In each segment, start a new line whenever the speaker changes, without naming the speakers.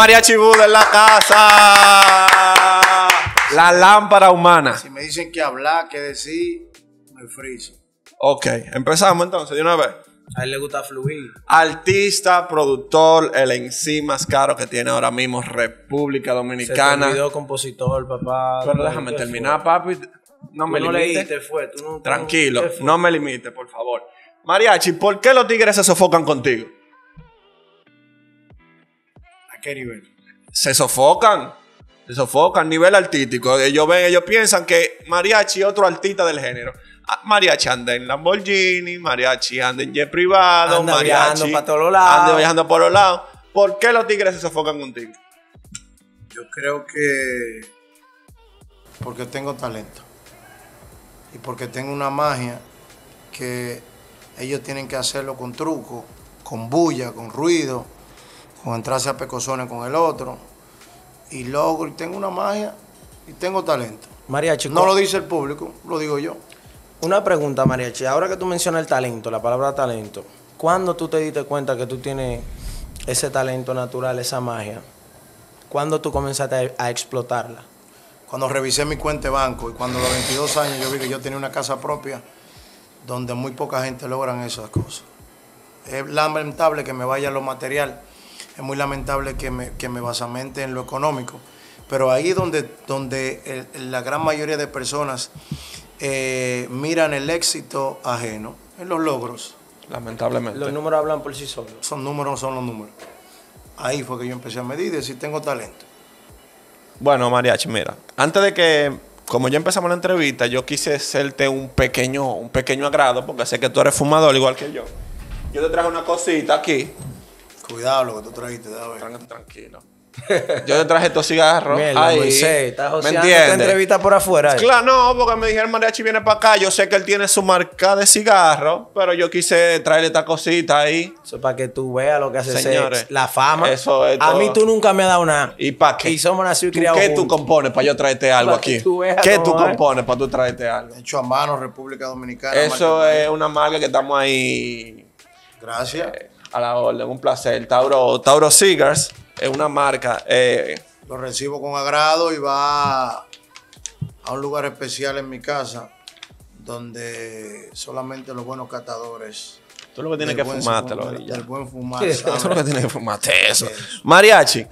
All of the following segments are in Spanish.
Mariachi Buda en la casa. La lámpara humana.
Si me dicen que hablar, que decir, me friso.
Ok, empezamos entonces de una vez.
A él le gusta fluir.
Artista, productor, el en sí más caro que tiene ahora mismo República
Se te
Dominicana.
olvidó compositor, papá.
Pero déjame
¿Qué
terminar,
fue?
papi. No
Tú
me
no
limites.
leíste, fue. Tú no,
Tranquilo,
¿qué fue?
no me limite, por favor. Mariachi, ¿por qué los tigres se sofocan contigo?
¿A qué nivel?
Se sofocan. Se sofocan, nivel artístico. Ellos ven, ellos piensan que Mariachi es otro artista del género. Ah, Mariachi anda en Lamborghini, Mariachi anda en jet privado,
Anda
Mariachi
viajando pa' todos lados.
anda viajando por los lados. ¿Por qué los tigres se sofocan contigo?
Yo creo que porque tengo talento y porque tengo una magia que ellos tienen que hacerlo con truco, con bulla, con ruido, con entrarse a pecosones con el otro. Y logro, y tengo una magia y tengo talento.
Mariachi,
No
¿cómo-
lo dice el público, lo digo yo.
Una pregunta, Mariachi. Ahora que tú mencionas el talento, la palabra talento, ¿cuándo tú te diste cuenta que tú tienes ese talento natural, esa magia? ¿Cuándo tú comenzaste a, a explotarla?
Cuando revisé mi cuenta de banco y cuando a los 22 años yo vi que yo tenía una casa propia donde muy poca gente logran esas cosas. Es lamentable que me vaya lo material, es muy lamentable que me, que me basamente en lo económico, pero ahí donde, donde el- la gran mayoría de personas eh, miran el éxito ajeno, en los logros.
Lamentablemente.
Los números hablan por sí solos.
Son números, son los números. Ahí fue que yo empecé a medir y decir, tengo talento.
Bueno, Mariachi, mira, antes de que, como ya empezamos la entrevista, yo quise hacerte un pequeño, un pequeño agrado, porque sé que tú eres fumador igual que yo. Yo te traje una cosita aquí.
Cuidado lo que tú trajiste.
Tran- Tranquilo. Yo te traje estos cigarros.
Mierda,
ahí,
Moisés, estás
¿Me entiendes?
entrevista por afuera. eh.
Claro, no, porque me dijeron Mariachi viene para acá. Yo sé que él tiene su marca de cigarro, pero yo quise traerle esta cosita ahí.
Eso es para que tú veas lo que hace ese-
Señores,
la fama.
eso es
A
todo.
mí tú nunca me has dado nada.
¿Y para qué?
Y somos nacidos y
¿Tú-
criados
¿Qué tú compones para yo traerte algo
que
aquí?
tú
¿Qué tú
es.
compones para tú traerte algo?
Hecho a mano, República Dominicana.
Eso es una marca que estamos ahí
Gracias.
A la orden. Un placer. Tauro, Tauro Cigars es una marca. eh,
Lo recibo con agrado y va a un lugar especial en mi casa donde solamente los buenos catadores.
tú lo que tienes
del
que fumártelo. ya.
Del buen fumar.
Sí,
Tú lo
saben.
que tienes que fumarte eso. Mariachi,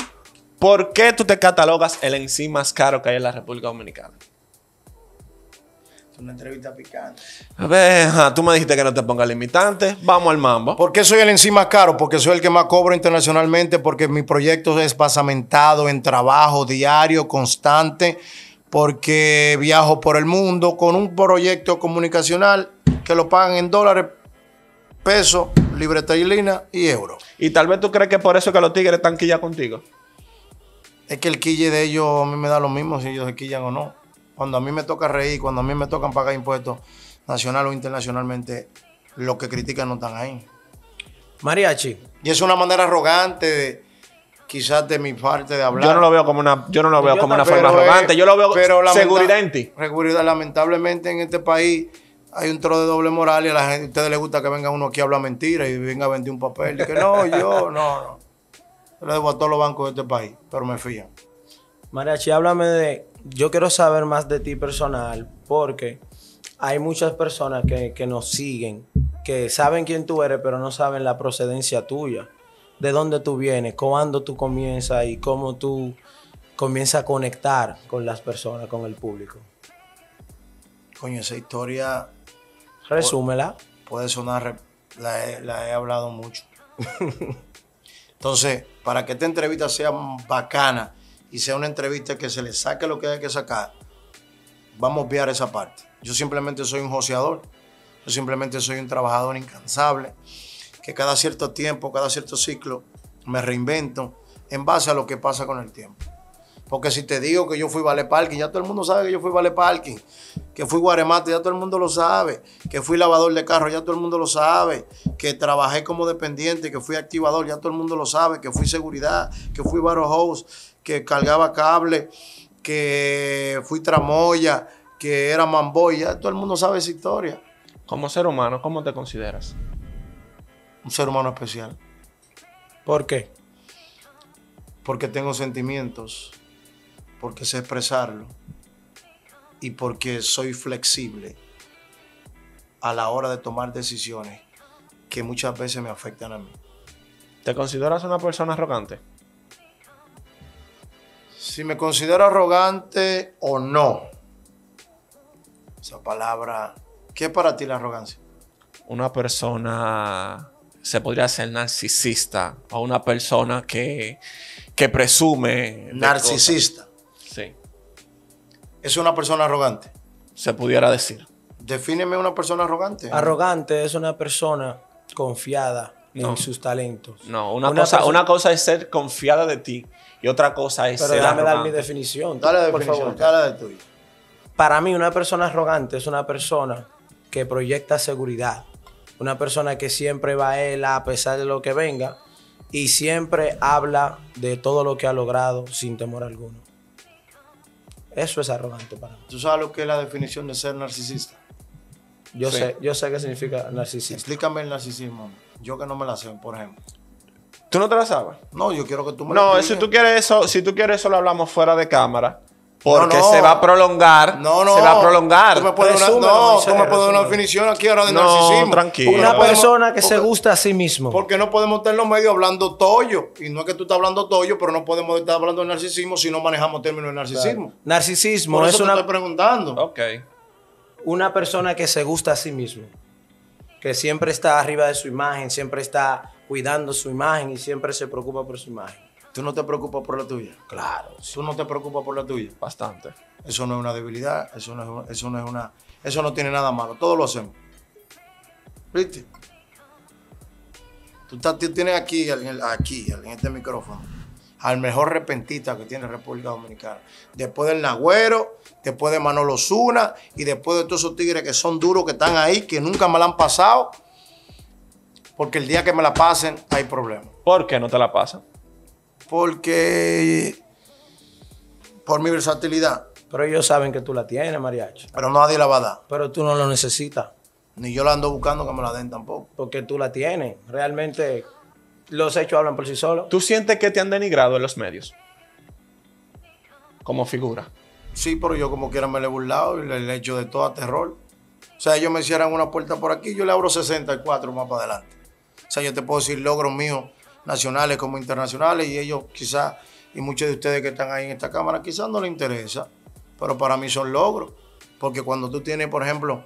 ¿por qué tú te catalogas el en sí más caro que hay en la República Dominicana?
Una entrevista picante.
A ver, tú me dijiste que no te pongas limitantes. Vamos al mambo.
¿Por qué soy el en sí más caro? Porque soy el que más cobro internacionalmente, porque mi proyecto es basamentado en trabajo diario, constante, porque viajo por el mundo con un proyecto comunicacional que lo pagan en dólares, pesos, libreta y lina y euros.
Y tal vez tú crees que por eso que los tigres están quilla contigo.
Es que el quille de ellos a mí me da lo mismo si ellos se quillan o no. Cuando a mí me toca reír, cuando a mí me tocan pagar impuestos nacional o internacionalmente, los que critican no están ahí.
Mariachi,
Y es una manera arrogante de quizás de mi parte de hablar.
Yo no lo veo como una, yo no lo veo
Yo
como una forma
eh,
arrogante. Yo lo veo
pero
seguridad en ti.
Seguridad, lamentablemente en este país hay un tro de doble moral y a la gente, a ustedes les gusta que venga uno aquí a hablar mentira y venga a vender un papel. Y que no, yo, no, no. Yo le debo a todos los bancos de este país, pero me fían.
Mariachi, háblame de. Yo quiero saber más de ti personal, porque hay muchas personas que, que nos siguen, que saben quién tú eres, pero no saben la procedencia tuya. De dónde tú vienes, cuándo tú comienzas y cómo tú comienzas a conectar con las personas, con el público.
Coño, esa historia
Resúmela.
puede sonar, la he, la he hablado mucho. Entonces, para que esta entrevista sea bacana y sea una entrevista que se le saque lo que hay que sacar, vamos a obviar esa parte. Yo simplemente soy un joseador, yo simplemente soy un trabajador incansable, que cada cierto tiempo, cada cierto ciclo, me reinvento en base a lo que pasa con el tiempo. Porque si te digo que yo fui vale parking, ya todo el mundo sabe que yo fui vale parking. Que fui guaremate, ya todo el mundo lo sabe. Que fui lavador de carro, ya todo el mundo lo sabe. Que trabajé como dependiente, que fui activador, ya todo el mundo lo sabe. Que fui seguridad, que fui baro host, que cargaba cable, que fui tramoya, que era mamboy, ya todo el mundo sabe esa historia.
Como ser humano, ¿cómo te consideras?
Un ser humano especial.
¿Por qué?
porque tengo sentimientos, porque sé expresarlo y porque soy flexible a la hora de tomar decisiones que muchas veces me afectan a mí.
¿Te consideras una persona arrogante?
Si me considero arrogante o no, esa palabra, ¿qué es para ti la arrogancia?
Una persona se podría ser narcisista o una persona que, que presume.
Narcisista.
cosas. Sí,
Es una persona arrogante.
se pudiera decir.
Defíneme una persona arrogante.
Arrogante es una persona confiada
No.
en sus talentos.
No, una,
Una
cosa,
persona-
una cosa es ser confiada de ti y otra cosa es
Pero
ser
déjame dar mi definición.
Dale la
por
definición,
favor.
dale de tuyo.
Para mí, una persona arrogante es una persona que proyecta seguridad. Una persona que siempre va a él a pesar de lo que venga y siempre habla de todo lo que ha logrado sin temor alguno. Eso es arrogante para mí.
¿Tú sabes lo que es la definición de ser narcisista?
Yo,
Sí.
sé, yo sé qué significa narcisista.
Explícame el narcisismo. Yo que no me la sé, por ejemplo.
¿Tú no te la sabes?
No, yo quiero que tú me la
No, si tú quieres eso, si tú quieres eso lo hablamos fuera de cámara. Porque
No, no.
se va a prolongar.
No, no.
Se va a prolongar.
Tú me puedes dar una,
Resúmelo,
no, tú me puedes dar una definición aquí ahora de
No,
narcisismo.
tranquilo.
Una persona que se gusta a sí mismo.
Porque no podemos estar en los medios hablando toyo. Y no es que tú estás hablando toyo, pero no podemos estar hablando de narcisismo si no manejamos términos de narcisismo.
Narcisismo
Por
es
eso
una,
te estoy preguntando.
Ok.
una persona que se gusta a sí mismo. Que siempre está arriba de su imagen, siempre está cuidando su imagen y siempre se preocupa por su imagen.
Tú no te preocupas por la tuya.
Claro.
Tú no te preocupas por la tuya.
Bastante.
Eso no es una debilidad, eso no es, una- eso no es una, eso no tiene nada malo. Todos lo hacemos. ¿Viste? Tú, estás- tú tienes aquí, en el- aquí, en este micrófono, al mejor repentista que tiene República Dominicana. Después del Nagüero, después de Manolo Zuna y después de todos esos tigres que son duros, que están ahí, que nunca me la han pasado. Porque el día que me la pasen, hay problemas.
¿Por qué no te la pasa?
Porque por mi versatilidad,
Pero ellos saben que tú la tienes, mariachi.
pero nadie la va a dar.
Pero tú no lo necesitas.
Ni yo la ando buscando que me la den tampoco.
Porque tú la tienes. Realmente los hechos hablan por sí solos.
¿Tú sientes que te han denigrado en los medios? Como figura.
Sí, pero yo como quiera me le he burlado y le he hecho de todo a terror. O sea, ellos me cierran una puerta por aquí, yo le abro 64 más para adelante. O sea, yo te puedo decir logros míos nacionales como internacionales y ellos quizás, y muchos de ustedes que están ahí en esta cámara, quizás no les interesa, pero para mí son logros. Porque cuando tú tienes, por ejemplo,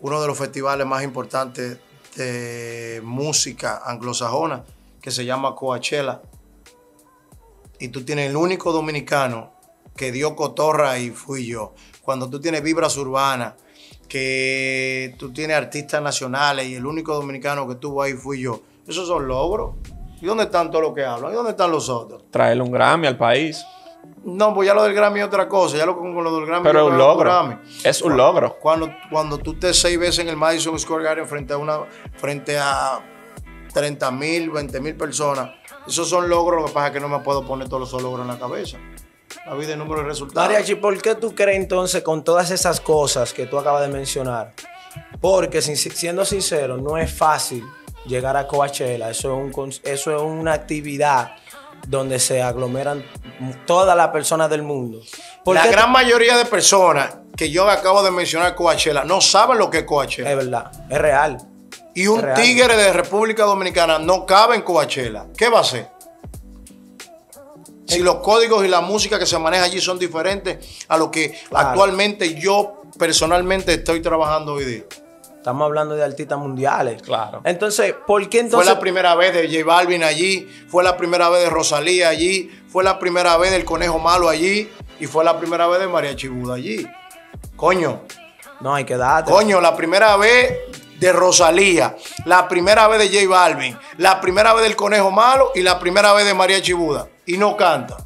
uno de los festivales más importantes de música anglosajona, que se llama Coachella, y tú tienes el único dominicano que dio cotorra y fui yo. Cuando tú tienes vibras urbanas, que tú tienes artistas nacionales y el único dominicano que estuvo ahí fui yo. Esos son logros. ¿Y dónde están todos los que hablan? ¿Y dónde están los otros?
Traerle un Grammy al país.
No, pues ya lo del Grammy es otra cosa. Ya lo con, con lo del Grammy.
Pero es un logro.
Grammy.
Es un logro.
Cuando, cuando tú estés seis veces en el Madison Square Garden frente a una frente a 30 mil, 20 mil personas, esos son logros. Lo que pasa es que no me puedo poner todos esos logros en la cabeza. La vida es número de resultados.
Mariachi, ¿por qué tú crees entonces con todas esas cosas que tú acabas de mencionar? Porque siendo sincero, no es fácil llegar a Coachella. Eso es, un eso es una actividad donde se aglomeran todas las personas del mundo. ¿Por
La gran mayoría de personas que yo acabo de mencionar Coachella no saben lo que es Coachella.
Es verdad, es real.
y un tigre de República Dominicana no cabe en Coachella. ¿Qué va a hacer? Si los códigos y la música que se maneja allí son diferentes a lo que
Claro.
actualmente yo personalmente estoy trabajando hoy día.
Estamos hablando de artistas mundiales.
Claro.
Entonces, ¿por qué
Fue
entonces?
la primera vez de J Balvin allí, fue la primera vez de Rosalía allí, fue la primera vez del Conejo Malo allí y fue la primera vez de María Chibuda allí. Coño,
No, hay que darte.
Coño, la primera vez de Rosalía, la primera vez de J Balvin, la primera vez del Conejo Malo y la primera vez de María Chibuda. Y no canta.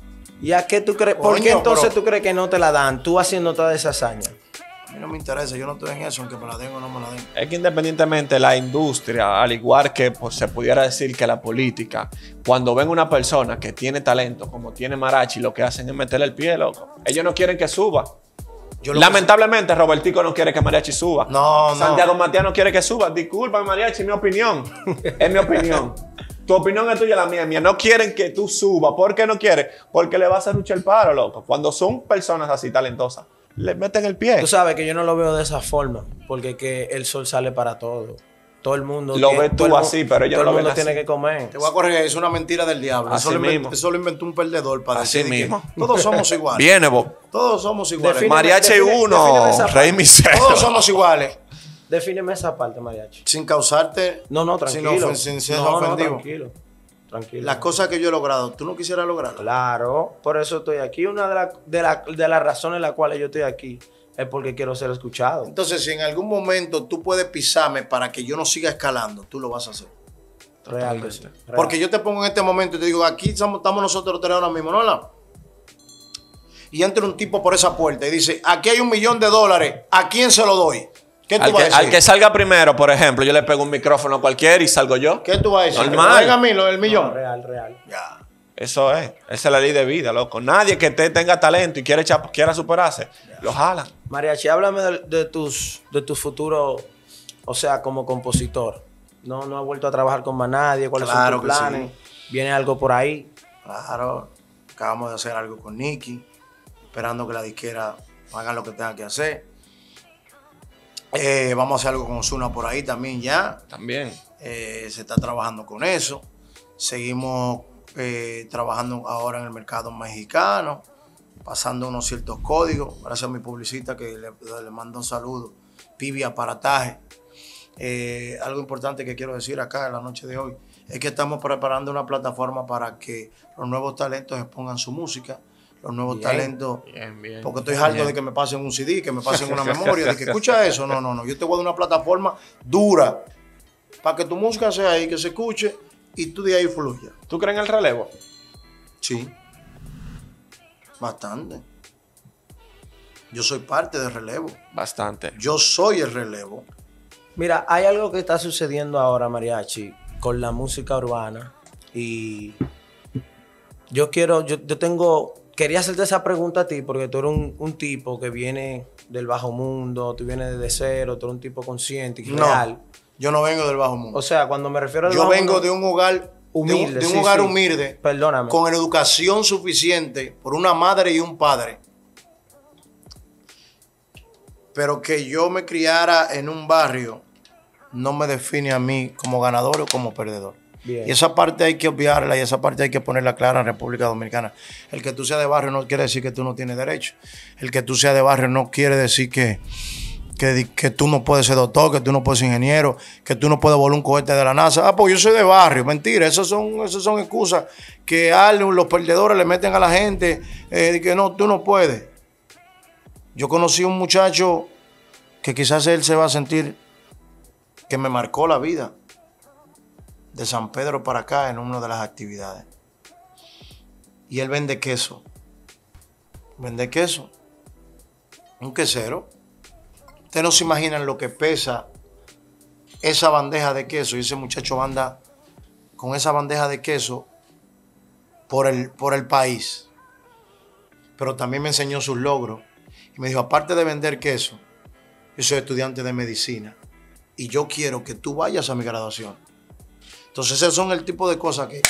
¿Y a qué tú crees? ¿Por qué entonces
pero-
tú crees que no te la dan? Tú haciendo toda esa hazaña.
A mí no me interesa, yo no estoy en eso, aunque me la den o no me la den.
Es que independientemente la industria, al igual que pues, se pudiera decir que la política, cuando ven una persona que tiene talento, como tiene Marachi, lo que hacen es meterle el pie, loco. Ellos no quieren que suba.
Yo lo que-
Lamentablemente, Robertico no quiere que Mariachi suba.
No, no.
Santiago Matías no quiere que suba. Disculpa, Mariachi, es mi opinión. es mi opinión. Tu opinión es tuya, la mía, mía. No quieren que tú subas. ¿Por qué no quieren? Porque le vas a luchar el paro, loco. Cuando son personas así talentosas, le meten el pie.
Tú sabes que yo no lo veo de esa forma, porque que el sol sale para todo. Todo el mundo.
Lo
tiene-
ves tú
todo el
así, pero ellos
todo
lo
el
ven
mundo
así.
tiene que comer.
Te voy a corregir, es una mentira del diablo.
Así
Eso lo, inventó,
mismo.
eso lo inventó un perdedor para
Así
decir que
mismo.
todos somos iguales.
Viene, vos.
Todos somos iguales.
Define-
Mariachi
define-
1,
defíneme esa
Rey. Misero.
Todos somos iguales.
Defíneme esa parte, mariachi.
Sin causarte.
No, no, tranquilo.
Sin, ser
no, no, tranquilo. Tranquilo.
Las cosas que yo he logrado, tú no quisieras lograrlas.
Claro, por eso estoy aquí. Una de, la- de, la- de las razones en las cuales yo estoy aquí es porque quiero ser escuchado.
Entonces, si en algún momento tú puedes pisarme para que yo no siga escalando, tú lo vas a hacer.
Real que sí, real.
Porque yo te pongo en este momento y te digo, aquí estamos, estamos nosotros tres ahora mismo, ¿no? la? Y entra un tipo por esa puerta y dice, aquí hay un millón de dólares, ¿a quién se lo doy? ¿Qué tú
Al
vas
que,
a decir?
al que salga primero, por ejemplo, yo le pego un micrófono a cualquiera y salgo yo.
¿Qué tú vas a decir? ¿Que
Normal.
a mí lo del millón?
No, real, real.
Ya.
Eso es. Esa es la ley de vida, loco. Nadie que te tenga talento y quiera, echar- quiera superarse, lo jalan.
Mariachi, háblame de, de tus de tu futuro, o sea, como compositor. No, no has vuelto a trabajar con más nadie. ¿Cuáles
Claro
son tus
que
planes? ¿Viene algo por ahí?
Claro, acabamos de hacer algo con Nicky, esperando que la disquera haga lo que tenga que hacer. Eh, vamos a hacer algo con Osuna por ahí también ya.
También.
Eh, se está trabajando con eso. Seguimos eh, trabajando ahora en el mercado mexicano, pasando unos ciertos códigos. Gracias a mi publicista que le, le mando un saludo. Pibi Aparataje. Algo importante que quiero decir acá en la noche de hoy es que estamos preparando una plataforma para que los nuevos talentos expongan su música. Los nuevos
Bien.
talentos
Bien, bien.
porque estoy harto de que me pasen un CD, que me pasen una memoria, de que escucha eso. No, no, no. Yo te voy a dar una plataforma dura para que tu música sea ahí, que se escuche y tú de ahí fluya.
¿Tú crees en el relevo?
Sí. Bastante. Yo soy parte del relevo.
Bastante.
Yo soy el relevo.
Mira, hay algo que está sucediendo ahora, Mariachi, con la música urbana. Y yo quiero, yo, yo tengo, quería hacerte esa pregunta a ti, porque tú eres un, un tipo que viene del bajo mundo, tú vienes desde cero, tú eres un tipo consciente y
No,
real.
yo no vengo del bajo mundo.
O sea, cuando me refiero al
Yo
bajo
vengo
mundo-
de un hogar
Humilde,
de un, de un
sí,
hogar
sí.
humilde,
Perdóname.
con educación suficiente por una madre y un padre. Pero que yo me criara en un barrio no me define a mí como ganador o como perdedor. Y esa parte hay que obviarla y esa parte hay que ponerla clara en República Dominicana. El que tú seas de barrio no quiere decir que tú no tienes derecho. El que tú seas de barrio no quiere decir que, que, tú no puedes ser doctor, que tú no puedes ser ingeniero, que tú no puedes volar un cohete de la NASA. Ah, pues yo soy de barrio. Mentira, esas son, esas son excusas que los perdedores le meten a la gente eh, que no, tú no puedes. Yo conocí un muchacho que quizás él se va a sentir que me marcó la vida de San Pedro para acá en una de las actividades. Y él vende queso. Vende queso. Un quesero. Ustedes no se imaginan lo que pesa esa bandeja de queso. Y ese muchacho anda con esa bandeja de queso por el, por el país. Pero también me enseñó sus logros. Y me dijo, aparte de vender queso, yo soy estudiante de medicina. Y yo quiero que tú vayas a mi graduación. Entonces, esos son el tipo de cosas que,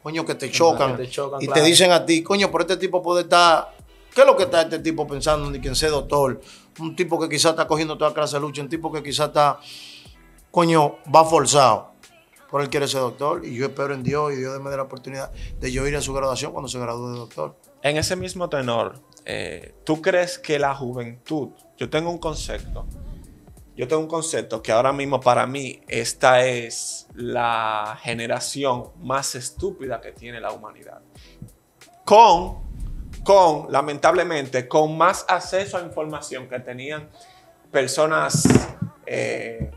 coño, que te chocan.
te chocan,
y
claro.
te dicen a ti, coño, pero este tipo puede estar. ¿Qué es lo que está este tipo pensando de quien sea doctor? Un tipo que quizás está cogiendo toda clase de lucha, un tipo que quizás está, coño, va forzado. Por él quiere ser doctor. Y yo espero en Dios y Dios me dé la oportunidad de yo ir a su graduación cuando se gradúe de doctor.
En ese mismo tenor, eh, ¿tú crees que la juventud, yo tengo un concepto, yo tengo un concepto que ahora mismo para mí esta es la generación más estúpida que tiene la humanidad. Con, con, lamentablemente, con más acceso a información que tenían personas eh,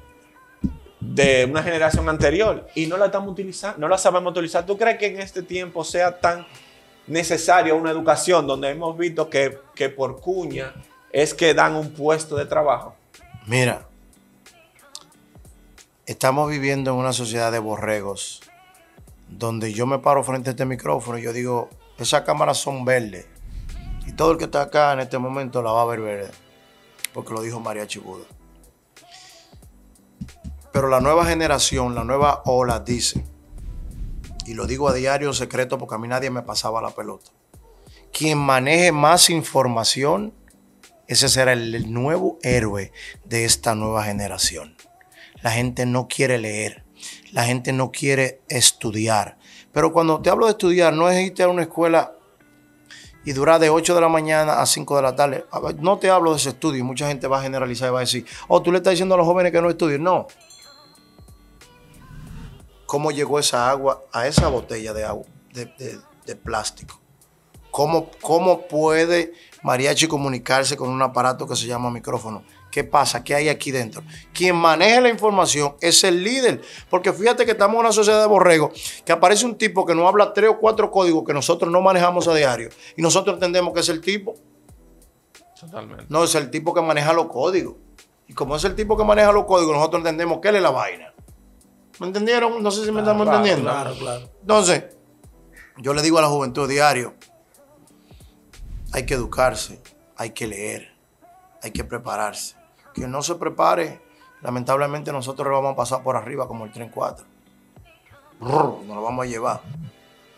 de una generación anterior y no la estamos utilizando, no la sabemos utilizar. ¿Tú crees que en este tiempo sea tan necesaria una educación donde hemos visto que, que por cuña es que dan un puesto de trabajo?
Mira, estamos viviendo en una sociedad de borregos, donde yo me paro frente a este micrófono y yo digo, esas cámaras son verdes. Y todo el que está acá en este momento la va a ver verde, porque lo dijo María Chibuda. Pero la nueva generación, la nueva ola dice y lo digo a diario secreto porque a mí nadie me pasaba la pelota. Quien maneje más información, ese será el nuevo héroe de esta nueva generación. La gente no quiere leer, la gente no quiere estudiar. Pero cuando te hablo de estudiar, no es irte a una escuela y durar de 8 de la mañana a 5 de la tarde. No te hablo de ese estudio. Mucha gente va a generalizar y va a decir, oh, tú le estás diciendo a los jóvenes que no estudien. No. ¿Cómo llegó esa agua a esa botella de agua, de, plástico? ¿Cómo, ¿Cómo puede Mariachi comunicarse con un aparato que se llama micrófono? ¿Qué pasa? ¿Qué hay aquí dentro? Quien maneja la información es el líder. Porque fíjate que estamos en una sociedad de borrego, que aparece un tipo que no habla tres o cuatro códigos que nosotros no manejamos a diario. Y nosotros entendemos que es el tipo. Totalmente. No, es el tipo que maneja los códigos. Y como es el tipo que maneja los códigos, nosotros entendemos que él es la vaina. ¿Me entendieron? No sé si me estamos entendiendo. Claro, claro. Entonces, yo le digo a la juventud diario, hay que educarse, hay que leer, hay que prepararse. Quien no se prepare, lamentablemente nosotros lo vamos a pasar por arriba como el tren 4. nos lo vamos a llevar.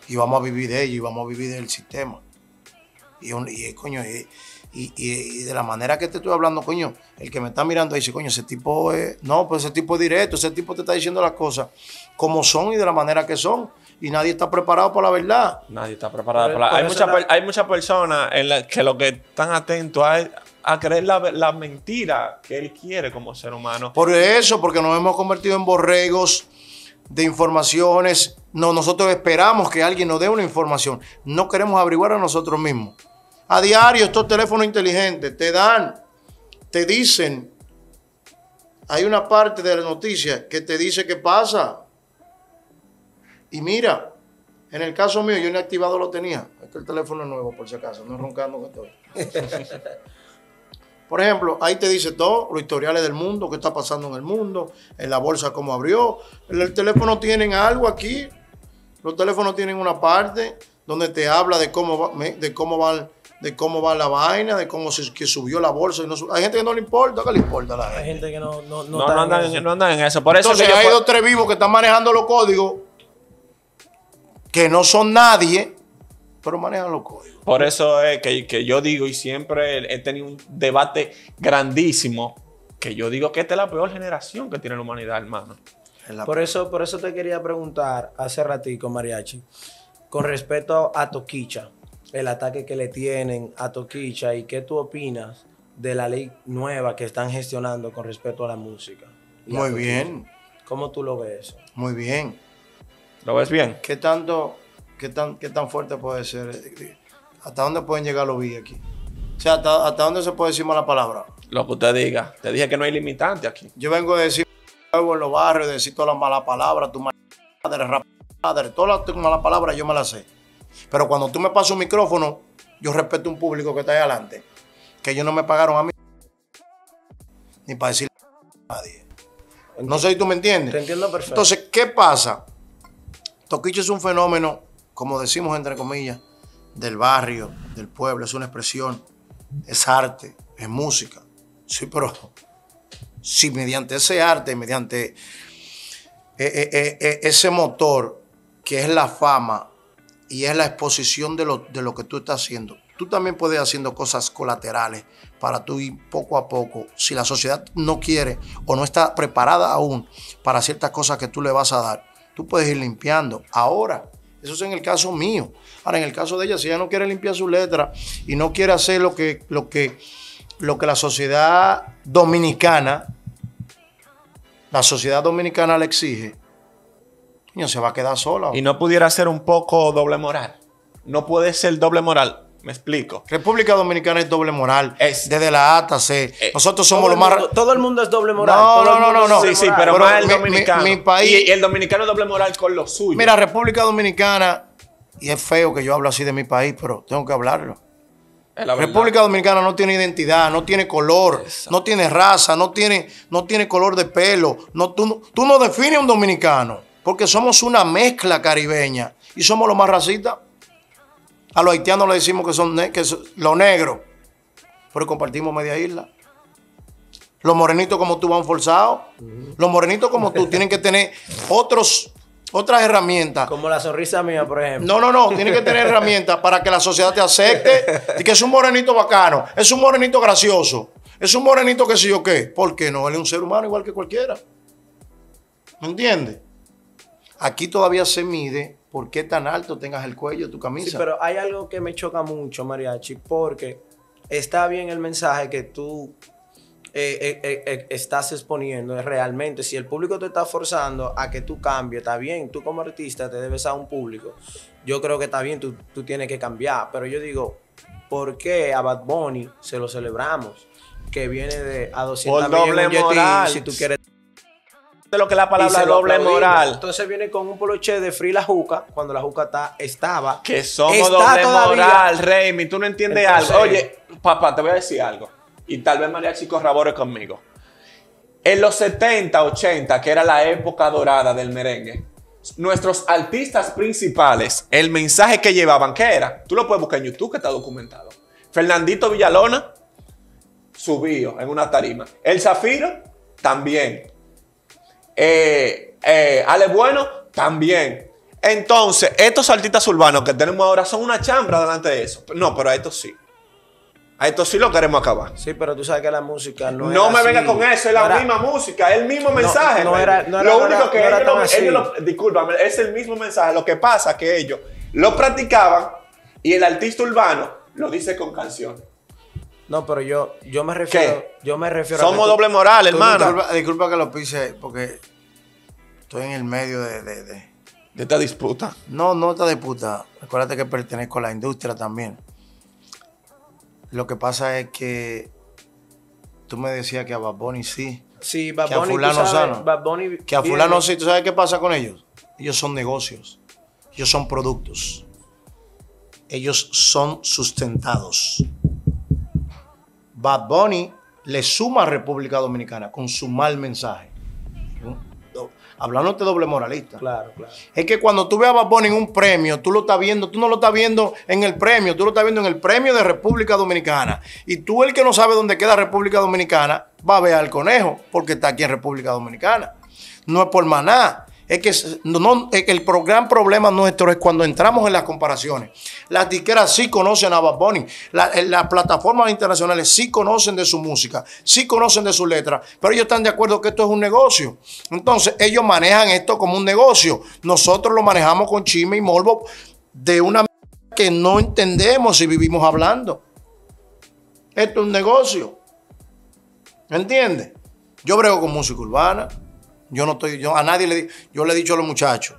Y vamos a vivir de ello y vamos a vivir del sistema. Y, y coño, y, de la manera que te estoy hablando, coño, el que me está mirando dice, coño, ese tipo es, no, pues ese tipo es directo, ese tipo te está diciendo las cosas como son y de la manera que son. Y nadie está preparado por la verdad.
Nadie está preparado por la verdad. Hay, muchas personas en la que lo que están atentos a, a creer la, mentira que él quiere como ser humano.
Por eso, porque nos hemos convertido en borregos de informaciones. No, nosotros esperamos que alguien nos dé una información. No queremos averiguar a nosotros mismos. A diario estos teléfonos inteligentes te dan, te dicen, hay una parte de la noticia que te dice qué pasa. Y mira, en el caso mío, yo activado lo tenía. Es que el teléfono es nuevo, por si acaso, no roncando que estoy. Por ejemplo, ahí te dice todo, los historiales del mundo, qué está pasando en el mundo, en la bolsa cómo abrió. El, teléfono tienen algo aquí. Los teléfonos tienen una parte donde te habla de cómo va, de cómo va, de cómo va la vaina, de cómo se, que subió la bolsa. hay gente que no le importa, ¿qué le importa a la gente?
Hay gente que no, no,
no, andan, en, no andan en eso. Por eso
Entonces hay dos tres vivos que están manejando los códigos que no son nadie pero manejan los códigos.
Por eso es que, yo digo, y siempre he tenido un debate grandísimo, que yo digo que esta es la peor generación que tiene la humanidad, hermano.
Por eso, por eso te quería preguntar hace ratico, Mariachi, con respecto a Toquicha, el ataque que le tienen a Toquicha y qué tú opinas de la ley nueva que están gestionando con respecto a la música.
Muy bien.
¿Cómo tú lo ves?
Muy bien.
¿Lo ves bien?
¿Qué tanto ¿Qué tan, qué tan fuerte puede ser? ¿Hasta dónde pueden llegar los vi aquí? O sea, ¿hasta, ¿hasta, dónde se puede decir mala palabra?
Lo que usted diga. Te dije que no hay limitante aquí.
Yo vengo a decir en los barrios, de decir todas las malas palabras, tu madre, madre, todas las malas palabras yo me las sé. Pero cuando tú me pasas un micrófono, yo respeto un público que está ahí adelante. Que ellos no me pagaron a mí. Ni para decirle a nadie. No sé si tú me entiendes.
Te entiendo perfecto.
Entonces, ¿qué pasa? Toquicho es un fenómeno como decimos entre comillas, del barrio, del pueblo, es una expresión, es arte, es música. Sí, pero si mediante ese arte, mediante eh, eh, eh, ese motor que es la fama y es la exposición de lo, de lo que tú estás haciendo, tú también puedes ir haciendo cosas colaterales para tú ir poco a poco. Si la sociedad no quiere o no está preparada aún para ciertas cosas que tú le vas a dar, tú puedes ir limpiando. Ahora, eso es en el caso mío. Ahora, en el caso de ella, si ella no quiere limpiar su letra y no quiere hacer lo que, lo que, lo que la sociedad dominicana, la sociedad dominicana le exige, se va a quedar sola.
Y no pudiera ser un poco doble moral. No puede ser doble moral. Me explico.
República Dominicana es doble moral. Desde la A hasta C. Eh, Nosotros somos los más.
todo el mundo es doble moral.
No, no, no, no, no.
Sí, sí, pero, más el dominicano. Mi, país, y el dominicano es doble moral con lo suyo.
Mira, República Dominicana, y es feo que yo hablo así de mi país, pero tengo que hablarlo. República Dominicana no tiene identidad, no tiene color, no tiene raza, no tiene, no tiene color de pelo. No, tú, tú no defines un dominicano, porque somos una mezcla caribeña y somos los más racistas. A los haitianos le decimos que son, que los negros, pero compartimos media isla. Los morenitos como tú van forzados. Los morenitos como tú tienen que tener otros, otras herramientas.
Como la sonrisa mía, por ejemplo.
No, no, no. Tiene que tener herramientas para que la sociedad te acepte y que es un morenito bacano, es un morenito gracioso, es un morenito que sé yo qué. ¿Por qué no? Él es un ser humano igual que cualquiera. ¿Me entiendes? Aquí todavía se mide por qué tan alto tengas el cuello de tu camisa.
Sí, pero hay algo que me choca mucho, Mariachi, porque está bien el mensaje que tú eh, eh, eh, estás exponiendo realmente. Si el público te está forzando a que tú cambies, está bien. Tú como artista te debes a un público. Yo creo que está bien, tú, tú tienes que cambiar. Pero yo digo, ¿por qué a Bad Bunny se lo celebramos? Que viene de a 200
Por
millones
doble
un
moral.
Si tú quieres
de lo que la palabra doble
aplaudimos.
moral.
Entonces viene con un poloche de Free la Juca, cuando la Juca está, estaba.
Que somos
Está
doble
todavía-
moral, Reymi. Tú no entiendes
Entonces-
algo. Oye, papá, te voy a decir algo. Y tal vez María Chico corrobore conmigo. En los 70, 80, que era la época dorada del merengue, nuestros artistas principales, el mensaje que llevaban, ¿qué era? Tú lo puedes buscar en YouTube, que está documentado. Fernandito Villalona, subió en una tarima. El Zafiro, también. Eh, eh, Ale Bueno, también. Entonces, estos artistas urbanos que tenemos ahora son una chambra delante de eso. No, pero a estos sí. A estos sí lo queremos acabar.
Sí, pero tú sabes que la música no
No, me venga con eso, es la
era-
misma música, es el mismo mensaje.
no era- no era-
lo único que ellos, lo, ellos lo- discúlpame, es el mismo mensaje. Lo que pasa que ellos lo practicaban y el artista urbano lo dice con canciones.
No, pero yo, yo me refiero.
¿Qué?
Yo me refiero a
Somos
que tú-
doble moral, hermano.
Disculpa, disculpa que lo pise porque estoy en el medio de, de- de-
De esta disputa.
No, no está de puta. Acuérdate que pertenezco a la industria también. Lo que pasa es que tú me decías que a Bad Bunny sí.
Sí, Bad
que a
Bunny,
fulano
sabes,
sano.
Bad Bunny
Que a
viene-
fulano sí. ¿Tú sabes qué pasa con ellos? Ellos son negocios. Ellos son productos. Ellos son sustentados. Bad Bunny le suma a República Dominicana con su mal mensaje. Hablando de doble moralista.
Claro, claro.
Es que cuando tú ves a Bad Bunny en un premio, tú lo estás viendo, tú no lo estás viendo en el premio, tú lo estás viendo en el premio de República Dominicana. Y tú, el que no sabe dónde queda República Dominicana, va a ver al conejo, porque está aquí en República Dominicana. No es por maná. Es que que el gran problema nuestro es cuando entramos en las comparaciones. Las disqueras sí conocen a Bad Bunny. Eh, las plataformas internacionales sí conocen de su música, sí conocen de su letra, pero ellos están de acuerdo que esto es un negocio. Entonces, ellos manejan esto como un negocio. Nosotros lo manejamos con chisme y morbo de una manera que no entendemos si vivimos hablando. Esto es un negocio. ¿Entiendes? Yo brego con música urbana. Yo no estoy, yo a nadie le yo le he dicho a los muchachos,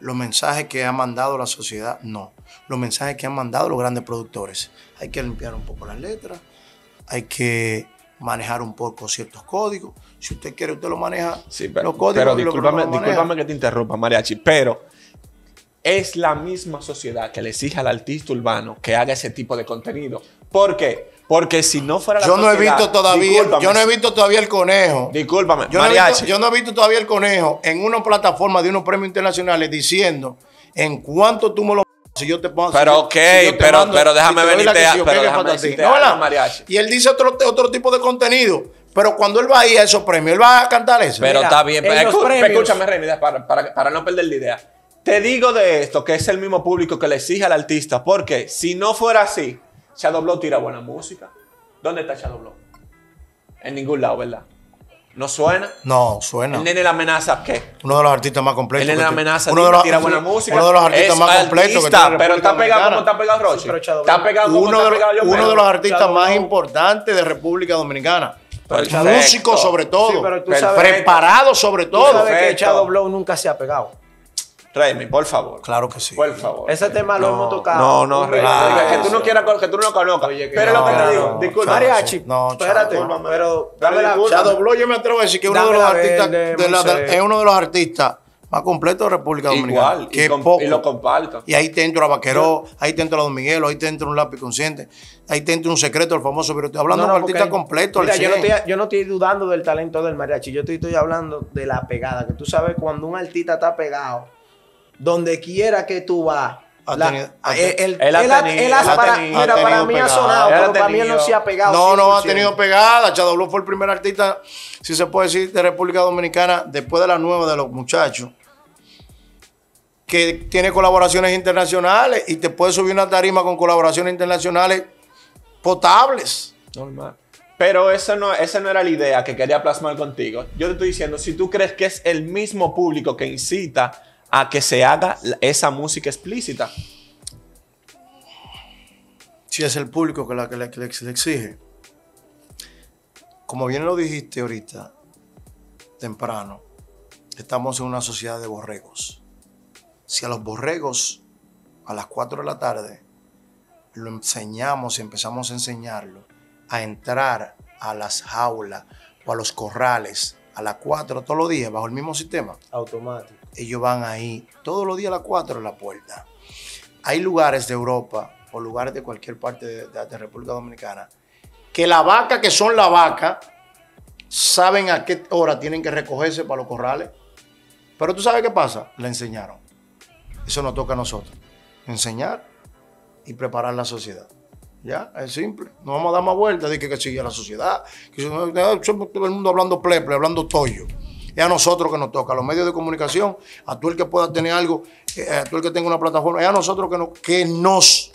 los mensajes que ha mandado la sociedad, no. Los mensajes que han mandado los grandes productores. Hay que limpiar un poco las letras, hay que manejar un poco ciertos códigos. Si usted quiere, usted lo maneja.
Sí, pero,
los códigos
pero discúlpame,
lo
que te interrumpa, Mariachi, pero es la misma sociedad que le exige al artista urbano que haga ese tipo de contenido. ¿Por qué? Porque si no fuera la
Yo no he visto todavía,
Discúlpame,
yo no he visto todavía el conejo.
Discúlpame,
Yo no, he
Mariachi.
visto, yo no he visto todavía el conejo en una plataforma de unos premios internacionales diciendo en cuánto tú me lo si yo te pongo.
Pero
si yo-
ok,
si yo te
pero- pero déjame
si
venirte a- pero
que
déjame decirte
¿No, verdad?
mariachi.
Y él dice otro, otro tipo de contenido. Pero cuando él va ahí a esos premios, él va a cantar eso.
Pero
Mira,
está bien,
en
pero escúchame, Remy, para, para, para no perder la idea. Te digo de esto, que es el mismo público que le exige al artista, porque si no fuera así, Shadow Blow tira buena música. ¿Dónde está Shadow Blow? En ningún lado, ¿verdad? ¿No suena?
No, suena.
El nene la amenaza, ¿qué?
Uno de los artistas más completos.
El nene la amenaza,
uno de los,
tira buena música.
Uno de los artistas
Es
más completos
artista, Pero está pegado como está pegado Roche. Está pegado como
uno
está
de,
pegado
los,
yo.
uno de los artistas más
Blow.
importantes de República Dominicana.
Perfecto.
Músico sobre todo.
Sí, pero tú sabes,
Preparado sobre
tú
todo.
sabes que. Shadow Blow nunca se ha pegado.
Remy, por favor.
Claro que sí.
Por favor.
Ese tema lo
No,
hemos tocado.
No, no, que tú no quieras, que tú no lo conozcas.
Oye, que
pero
no,
lo que te
no,
digo,
no.
disculpa.
Mariachi,
No,
espérate, pero
Dale,
dame la.
Shadow Blow, yo me atrevo a decir que es uno de los artistas
verde,
de la- de-
Moisés.
es uno de los artistas más completos de República Dominicana.
Igual,
que
y, com-
poco.
y lo comparto.
Y ahí te entra Vaqueró, ahí te entra Don Miguel, ahí te entra un lápiz consciente, ahí te entra un secreto, el famoso, pero estoy hablando
No, no,
de un artista completo. al
Mira, yo no,
100.
estoy, yo no estoy dudando del talento del mariachi, yo estoy, estoy hablando de la pegada. Que tú sabes, cuando un artista está pegado, donde quiera que tú vas, él, para, mí ha sonado, pero para mí él no se ha pegado.
No, no ha
100%.
tenido pegada. Shadow Blow fue el primer artista, si se puede decir, de República Dominicana, después de la nueva de los muchachos, que tiene colaboraciones internacionales y te puede subir una tarima con colaboraciones internacionales potables.
Normal. Pero eso no, esa no era la idea que quería plasmar contigo. Yo te estoy diciendo, si tú crees que es el mismo público que incita a que se haga esa música explícita.
Si es el público que, la, que, le, que le exige. Como bien lo dijiste ahorita, temprano, estamos en una sociedad de borregos. Si a los borregos a las 4 de la tarde lo enseñamos y empezamos a enseñarlo a entrar a las jaulas o a los corrales a las 4 todos los días bajo el mismo sistema,
Automático.
Ellos van ahí todos los días a las 4 en la puerta. Hay lugares de Europa o lugares de cualquier parte de, de- República Dominicana que la vaca que son la vaca saben a qué hora tienen que recogerse para los corrales. Pero tú sabes qué pasa, le enseñaron. Eso nos toca a nosotros. Enseñar y preparar la sociedad. Ya, es simple. No vamos a dar más vueltas de que, que sigue la sociedad. Que todo el mundo hablando pleple, hablando toyo. Es a nosotros que nos toca, a los medios de comunicación, a tú el que pueda tener algo, eh, a tú el que tenga una plataforma, es a nosotros que, no- que nos,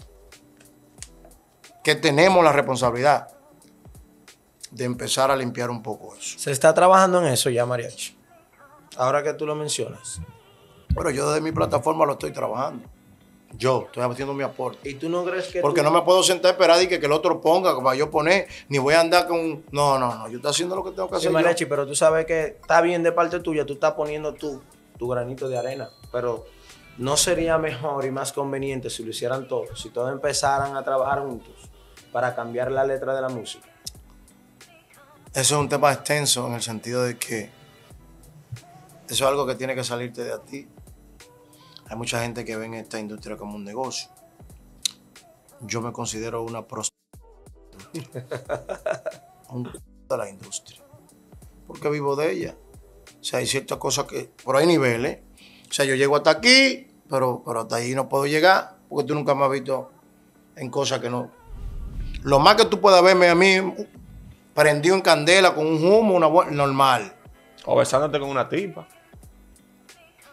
que tenemos la responsabilidad de empezar a limpiar un poco eso.
Se está trabajando en eso ya, Mariachi. Ahora que tú lo mencionas.
Pero yo desde mi plataforma lo estoy trabajando. Yo estoy haciendo mi aporte.
¿Y tú no crees que
Porque
tú-
no me puedo sentar a esperar y que, que el otro ponga, para yo poner, ni voy a andar con. No, no, no. Yo estoy haciendo lo que tengo que
Sí,
hacer. yo.
Mariachi, pero tú sabes que está bien de parte tuya, tú estás poniendo tú, tu granito de arena, pero no sería mejor y más conveniente si lo hicieran todos, si todos empezaran a trabajar juntos para cambiar la letra de la música.
Eso es un tema extenso en el sentido de que eso es algo que tiene que salirte de a ti. Hay mucha gente que ve en esta industria como un negocio. Yo me considero una prostituta. un de la industria. Porque vivo de ella. O sea, hay ciertas cosas que. Pero hay niveles. O sea, yo llego hasta aquí, pero, pero hasta ahí no puedo llegar. Porque tú nunca me has visto en cosas que no. Lo más que tú puedas verme a mí prendido en candela con un humo, una normal.
O besándote con una tipa.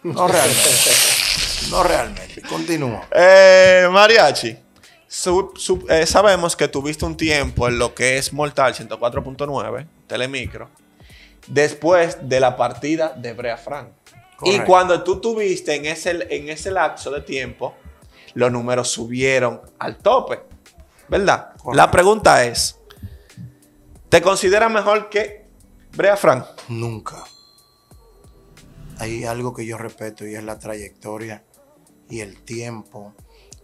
No realmente. no realmente. Continúa.
Eh, Mariachi, eh, sabemos que tuviste un tiempo en lo que es Mortal 104.9, Telemicro, después de la partida de Brea Frank. Y
Correcto.
cuando tú tuviste en ese, en ese lapso de tiempo, los números subieron al tope, ¿verdad?
Correcto.
La pregunta es, ¿te consideras mejor que Brea Frank?
Nunca. Hay algo que yo respeto y es la trayectoria y el tiempo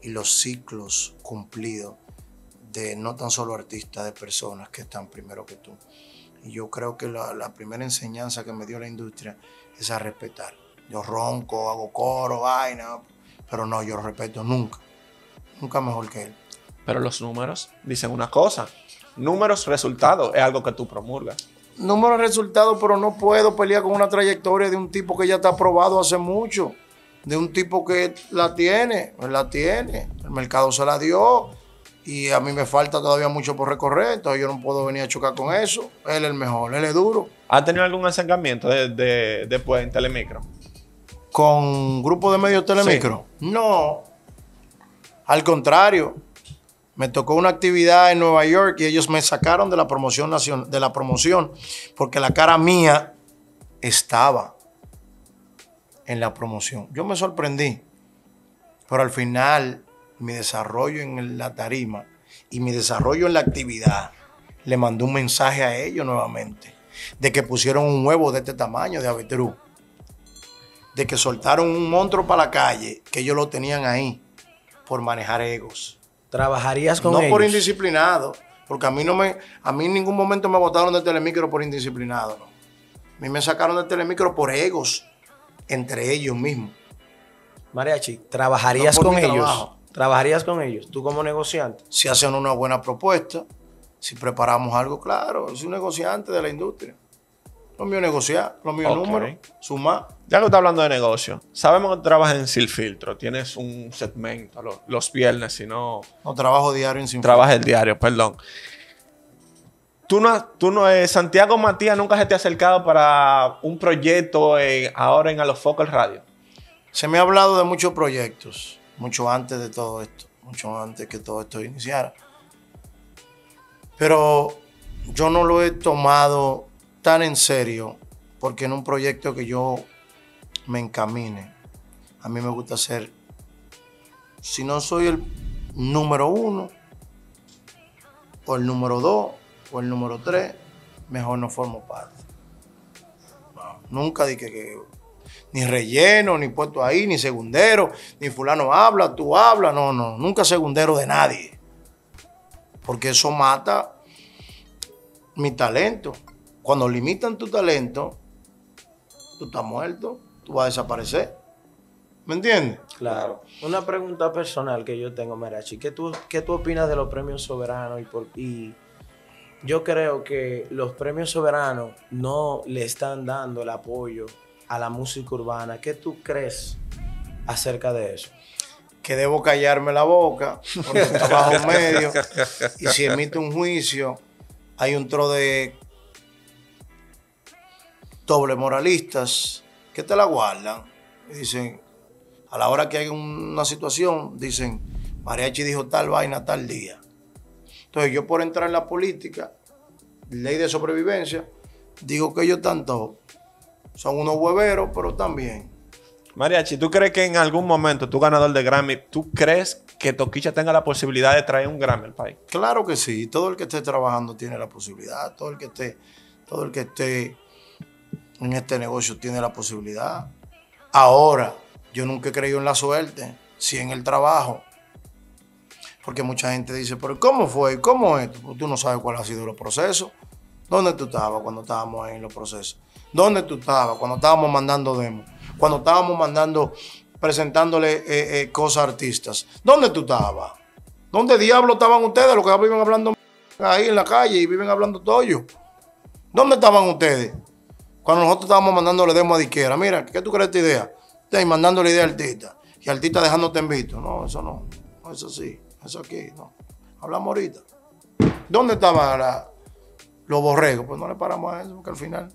y los ciclos cumplidos de no tan solo artistas, de personas que están primero que tú. Y yo creo que la, la primera enseñanza que me dio la industria es a respetar. Yo ronco, hago coro, vaina, pero no, yo respeto nunca. Nunca mejor que él.
Pero los números dicen una cosa. Números, resultados, es algo que tú promulgas.
número de resultados, pero no puedo pelear con una trayectoria de un tipo que ya está aprobado hace mucho, de un tipo que la tiene, él la tiene, el mercado se la dio y a mí me falta todavía mucho por recorrer, entonces yo no puedo venir a chocar con eso. Él es el mejor, él es duro.
¿Has tenido algún acercamiento de, de- después en Telemicro?
¿Con grupo de medios telemicro? No, al contrario. Me tocó una actividad en Nueva York y ellos me sacaron de la promoción de la promoción porque la cara mía estaba en la promoción. Yo me sorprendí, pero al final mi desarrollo en la tarima y mi desarrollo en la actividad le mandó un mensaje a ellos nuevamente de que pusieron un huevo de este tamaño de avestruz, de que soltaron un monstruo para la calle, que ellos lo tenían ahí por manejar egos
¿Trabajarías con
no
ellos?
por indisciplinado, porque a mí no me, a mí en ningún momento me botaron del telemicro por indisciplinado, no. A mí me sacaron del telemicro por egos entre ellos mismos.
Mariachi, ¿trabajarías
No
con ellos?
trabajo.
¿Trabajarías con ellos? Tú como negociante.
Si hacen una buena propuesta, si preparamos algo, claro, es un negociante de la industria. Lo mío es negociar, lo mío es
Ok.
número, sumar.
Ya que estás hablando de negocio, sabemos que trabajas en Sil Filtro, tienes un segmento lo- los viernes, si no,
No trabajo diario en sin
trabajas el diario, perdón. Tú no, tú no, eh, Santiago Matías nunca se te ha acercado para un proyecto en- ahora en Alofocal Radio.
Se me ha hablado de muchos proyectos, mucho antes de todo esto, mucho antes que todo esto iniciara. Pero yo no lo he tomado tan en serio porque en un proyecto que yo me encamine, a mí me gusta ser, si no soy el número uno, o el número dos, o el número tres, mejor no formo parte. No, nunca dije que, ni relleno, ni puesto ahí, ni segundero, ni fulano habla, tú hablas, no, no, nunca segundero de nadie. Porque eso mata mi talento. Cuando limitan tu talento, tú estás muerto, tú vas a desaparecer. ¿Me entiendes?
Claro. Una pregunta personal que yo tengo, Marachi. ¿Qué tú, qué tú opinas de los premios soberanos? Y, por, y yo creo que los premios soberanos no le están dando el apoyo a la música urbana. ¿Qué tú crees acerca de eso?
Que debo callarme la boca porque trabajo medio. Y si emite un juicio, hay un tro de doble moralistas que te la guardan y dicen, a la hora que hay una situación, dicen, Mariachi dijo tal vaina tal día. Entonces yo por entrar en la política, ley de sobrevivencia, digo que ellos tanto son unos hueveros, pero también.
Mariachi, ¿tú crees que en algún momento tú ganador de Grammy, tú crees que Toquicha tenga la posibilidad de traer un Grammy al país?
Claro que sí, todo el que esté trabajando tiene la posibilidad, todo el que esté, todo el que esté en este negocio tiene la posibilidad. Ahora, yo nunca he creído en la suerte, sí en el trabajo. Porque mucha gente dice, pero ¿cómo fue? ¿Cómo es? Pues tú no sabes cuál ha sido el proceso. ¿Dónde tú estabas cuando estábamos ahí en los procesos? ¿Dónde tú estabas cuando estábamos mandando demos? Cuando estábamos mandando, presentándole eh, eh, cosas a artistas. ¿Dónde tú estabas? ¿Dónde diablos estaban ustedes, los que viven hablando ahí en la calle y viven hablando toyo? ¿Dónde estaban ustedes? Cuando nosotros estábamos mandándole demos a Diquera. Mira, ¿qué tú crees de esta idea? Está mandándole idea al artista. Y artista dejándote en visto. No, eso no. Eso sí. Eso aquí, no. Hablamos ahorita. ¿Dónde estaban los borregos? Pues no le paramos a eso, porque al final.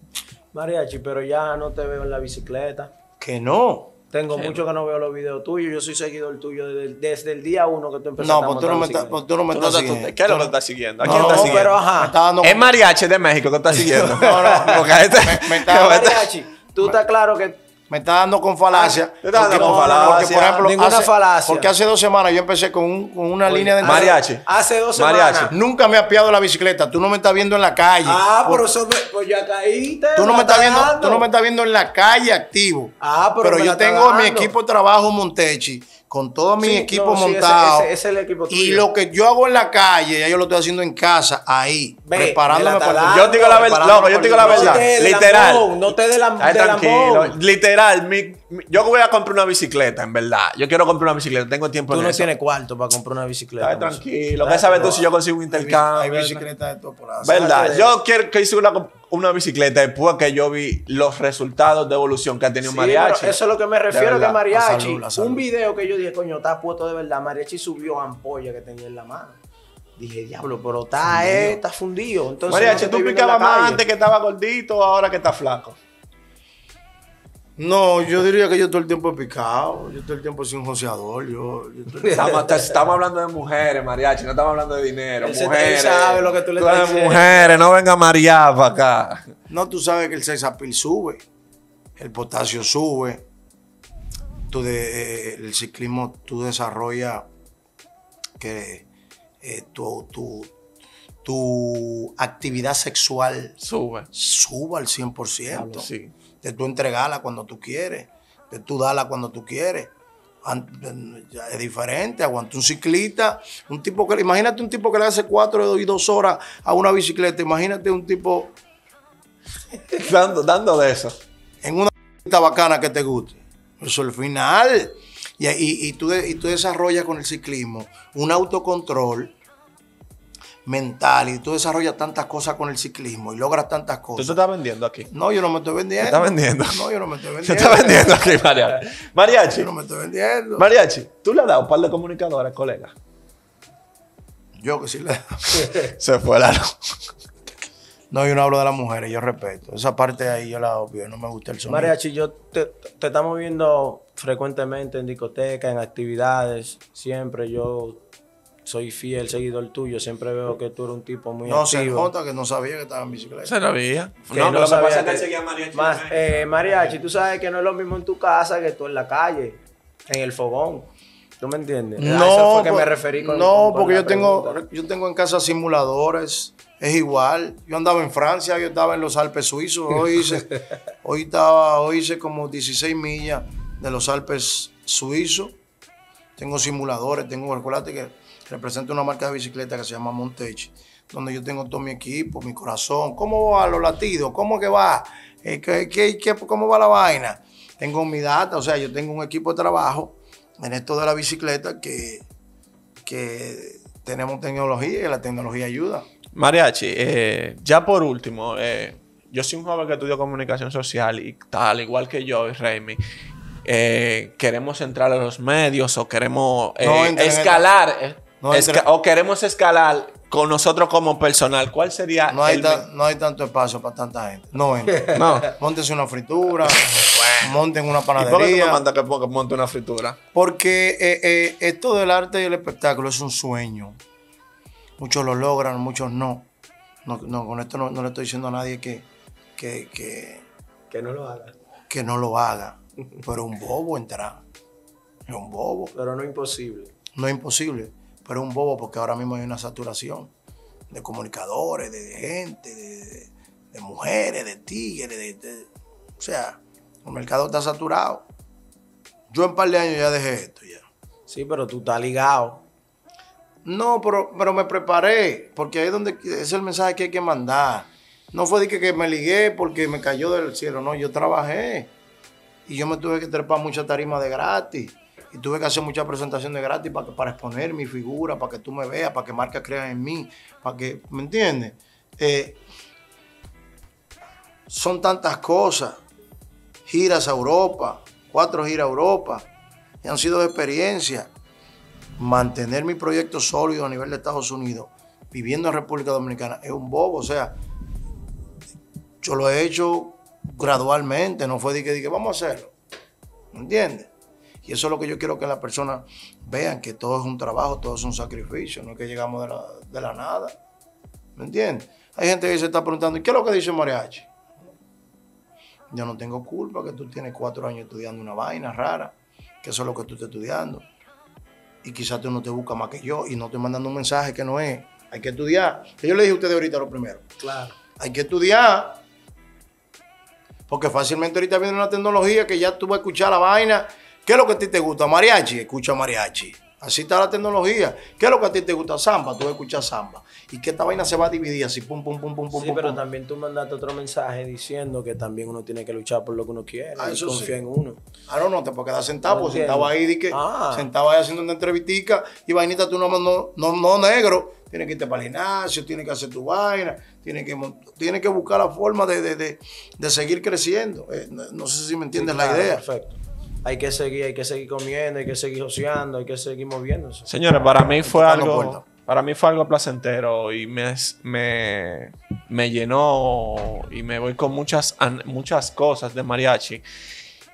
Mariachi, pero ya no te veo en la bicicleta.
Que no.
Tengo mucho que no veo los videos tuyos. Yo soy seguidor tuyo desde, el día uno que tú empezaste
no, pues tú no, me estás, pues tú no me estás siguiendo.
¿Qué es lo que estás siguiendo? ¿A quién estás siguiendo?
pero ajá.
Es Mariachi de México que estás siguiendo.
no, no. Porque este, me, me está,
Mariachi, tú estás claro que
me está dando con falacia.
Te está dando con falacia.
Porque, por ejemplo,
Ninguna
hace,
falacia.
porque hace dos semanas yo empecé con, un, con una línea de
Mariachi.
Hace dos semanas.
Mariachi.
Nunca me ha piado la bicicleta. Tú no me estás viendo en la calle.
Ah,
Por-
pero eso me- pues ya caíste.
Tú no, me estás viendo, tú no me estás viendo en la calle activo.
Ah, pero me
yo
la está
tengo mi
dando.
equipo de trabajo Montechi, con todo mi
Sí,
equipo
no, sí, ese-
montado.
ese- ese es el equipo
y
tuyo.
lo que yo hago en la calle, ya yo lo estoy haciendo en casa, ahí,
Ve,
preparándome para.
Yo digo la verdad, loco, yo digo la verdad.
No te dé de
Literal.
no te dé la-
Ay,
de
tranquilo.
lambón.
Literal, mi- yo voy a comprar una bicicleta, en verdad. Yo quiero comprar una bicicleta, tengo tiempo
Tú
en
no
eso.
tienes cuarto para comprar una bicicleta.
Ay, tranquilo. ¿Qué sabes tú si yo consigo un
Hay
intercambio?
bicicletas de todo por ahí.
¿Verdad? Yo quiero que hice una, una bicicleta después que yo vi los resultados de evolución que ha tenido
Sí,
Mariachi.
pero eso es lo que me refiero, que Mariachi,
La salud, la salud.
un video que yo dije, coño, está puesto de verdad. Mariachi subió ampolla que tenía en la mano. Dije, diablo, pero está, eh, está fundido. Entonces,
Mariachi, tú picabas más antes que estaba gordito, ahora que está flaco.
No, yo diría que yo todo el tiempo he picado. Yo todo el tiempo un joseador. Yo, yo el-
Estamos, estamos hablando de mujeres, Mariachi, no estamos hablando de dinero.
Él se-
mujeres.
sabe lo que tú le
Tú
estás diciendo.
mujeres, no venga a marear para acá.
No, tú sabes que el sexapil sube, el potasio sube, tú de, eh, el ciclismo tú desarrollas que eh, tu, tu, tu actividad sexual
Sube.
suba al 100%.
Diablo, sí.
De tú entregarla cuando tú quieres, de tú darla cuando tú quieres. Es diferente, aguanta un ciclista, un tipo que, imagínate un tipo que le hace cuatro y dos horas a una bicicleta, imagínate un tipo
Dando, dando de eso.
en una cita bacana que te guste. Eso es el final. Y, y- y tú, y tú desarrollas con el ciclismo un autocontrol mental y tú desarrollas tantas cosas con el ciclismo y logras tantas
Tú te
cosas.
estás vendiendo aquí.
No, yo no me estoy vendiendo.
¿Te estás vendiendo?
No, yo no me estoy
Te
vendiendo.
estás vendiendo aquí, Mariachi. Mariachi.
Yo no me estoy vendiendo.
Mariachi, tú le has dado un par de comunicadores, colega.
Yo que sí le
Se fue la luz.
No, yo no hablo de las mujeres, yo respeto. Esa parte ahí yo la obvio, no me gusta el sonido.
Mariachi, yo te, te estamos viendo frecuentemente en discotecas, en actividades. Siempre yo soy fiel seguidor tuyo. Siempre veo que tú eres un tipo muy
no,
activo.
nota que no sabía que estaba en bicicleta.
Se lo veía.
Que
No,
no
lo que
sabía
pasa es que
que-
él seguía mariachi.
Más, eh, mariachi, tú sabes que no es lo mismo en tu casa que tú en la calle, en el fogón. ¿Tú me entiendes? A eso fue que
por-
me referí con
no,
con
porque yo tengo, yo tengo en casa simuladores. Es igual. Yo andaba en Francia, yo estaba en los Alpes suizos. Hoy hice, hoy estaba, hoy hice como 16 millas de los Alpes suizos. Tengo simuladores, tengo chocolate que representa una marca de bicicleta que se llama Montech, donde yo tengo todo mi equipo, mi corazón. ¿Cómo va los latidos? ¿Cómo que va? Eh, ¿qué- qué- qué- cómo va la vaina? Tengo mi data, o sea, yo tengo un equipo de trabajo en esto de la bicicleta que, que tenemos tecnología y la tecnología ayuda.
Mariachi, eh, ya por último, eh, yo soy un joven que estudió comunicación social y tal, igual que yo y Raimi. eh, queremos entrar a los medios o queremos
No
escalar
No
esca- o queremos escalar con nosotros como personal. ¿Cuál sería
No hay,
el
ta- no hay tanto espacio para tanta gente. No entra.
No.
Móntense una fritura, monten una
¿Y por qué tú
panadería.
me mandas que monte una fritura?
Porque eh, eh, esto del arte y el espectáculo es un sueño. Muchos lo logran, muchos no. No, no, con esto no, no le estoy diciendo a nadie que, que, que,
Que no lo haga.
que no lo haga. Pero un bobo entrar. Es un bobo.
Pero no imposible.
No es imposible, pero es un bobo porque ahora mismo hay una saturación de comunicadores, de, de gente, de, de- de mujeres, de tigres. de- o sea, el mercado está saturado. Yo en un par de años ya dejé esto ya.
Sí, pero tú estás ligado.
No, pero, pero me preparé, porque ahí es donde es el mensaje que hay que mandar. No fue de que, que me ligué porque me cayó del cielo, no, yo trabajé. Y yo me tuve que trepar mucha tarima de gratis. Y tuve que hacer muchas presentaciones de gratis para, que- para exponer mi figura, para que tú me veas, para que marcas crean en mí, para que, ¿me entiendes? Eh, son tantas cosas. Giras a Europa, cuatro giras a Europa, y han sido de experiencia mantener mi proyecto sólido a nivel de Estados Unidos, viviendo en República Dominicana, es un bobo. O sea, yo lo he hecho gradualmente, no fue de que dije, vamos a hacerlo. ¿Me entiendes? Y eso es lo que yo quiero que las personas vean, que todo es un trabajo, todo es un sacrificio, no es que llegamos de la, de la nada. ¿Me entiendes? Hay gente que se está preguntando, ¿y qué es lo que dice Mariachi? Yo no tengo culpa que tú tienes cuatro años estudiando una vaina rara, que eso es lo que tú estás estudiando y quizás tú no te buscas más que yo y no estoy mandando un mensaje que no es. Hay que estudiar. Que yo le dije a ustedes ahorita lo primero.
Claro.
Hay que estudiar. Porque fácilmente ahorita viene una tecnología que ya tú vas a escuchar la vaina. ¿Qué es lo que a ti te gusta? Mariachi, escucha mariachi. Así está la tecnología. ¿Qué es lo que a ti te gusta? Samba, tú escuchar samba. Y que esta vaina se va a dividir así, pum, pum, pum, pum, pum,
Sí,
pum,
pero
pum.
también tú mandaste otro mensaje diciendo que también uno tiene que luchar por lo que uno quiere
Ah,
y
eso
confía
sí.
en uno.
Ah, no, no, te puedes quedar sentado,
No
pues
entiendo.
sentado ahí, di que,
Ah.
sentado ahí haciendo una entrevistica y vainita, tú no, no, no, no negro, tienes que irte para el gimnasio, tienes que hacer tu vaina, tienes que, tienes que buscar la forma de, de, de, de seguir creciendo. Eh, no, no sé si me entiendes
Sí,
la idea.
Perfecto. Hay que seguir, hay que seguir comiendo, hay que seguir joseando, hay que seguir moviéndose.
Señores, para mí fue algo, para mí fue algo placentero y me, me, me llenó y me voy con muchas, muchas cosas de mariachi.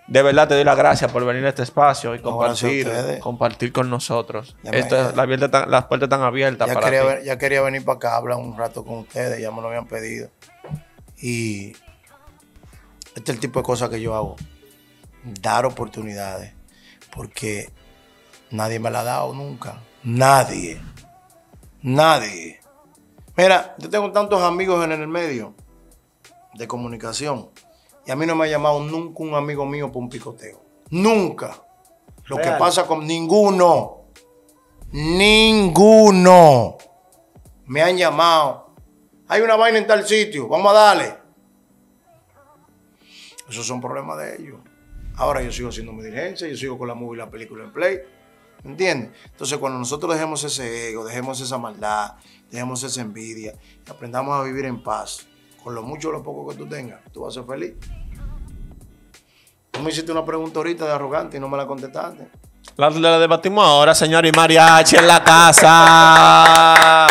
De verdad te doy las gracias por venir a este espacio y compartir, compartir con nosotros.
Ya me-
Esto es- la abierta tan- las puertas están abiertas
Ya
para
quería,
ti.
ya quería venir para acá a hablar un rato con ustedes, ya me lo habían pedido. Y este es el tipo de cosas que yo hago. Dar oportunidades. Porque nadie me la ha dado nunca. Nadie. Nadie. Mira, yo tengo tantos amigos en el medio de comunicación. Y a mí no me ha llamado nunca un amigo mío por un picoteo. Nunca. Lo que pasa con ninguno. Ninguno. Me han llamado. Hay una vaina en tal sitio. Vamos a darle. Esos son problemas de ellos. Ahora yo sigo haciendo mi diligencia, yo sigo con la movie y la película en play. ¿Me entiendes? Entonces, cuando nosotros dejemos ese ego, dejemos esa maldad, dejemos esa envidia y aprendamos a vivir en paz, con lo mucho o lo poco que tú tengas, tú vas a ser feliz. Tú me hiciste una pregunta ahorita de arrogante y no me la contestaste.
La, la debatimos ahora, señor y mariachi en la casa.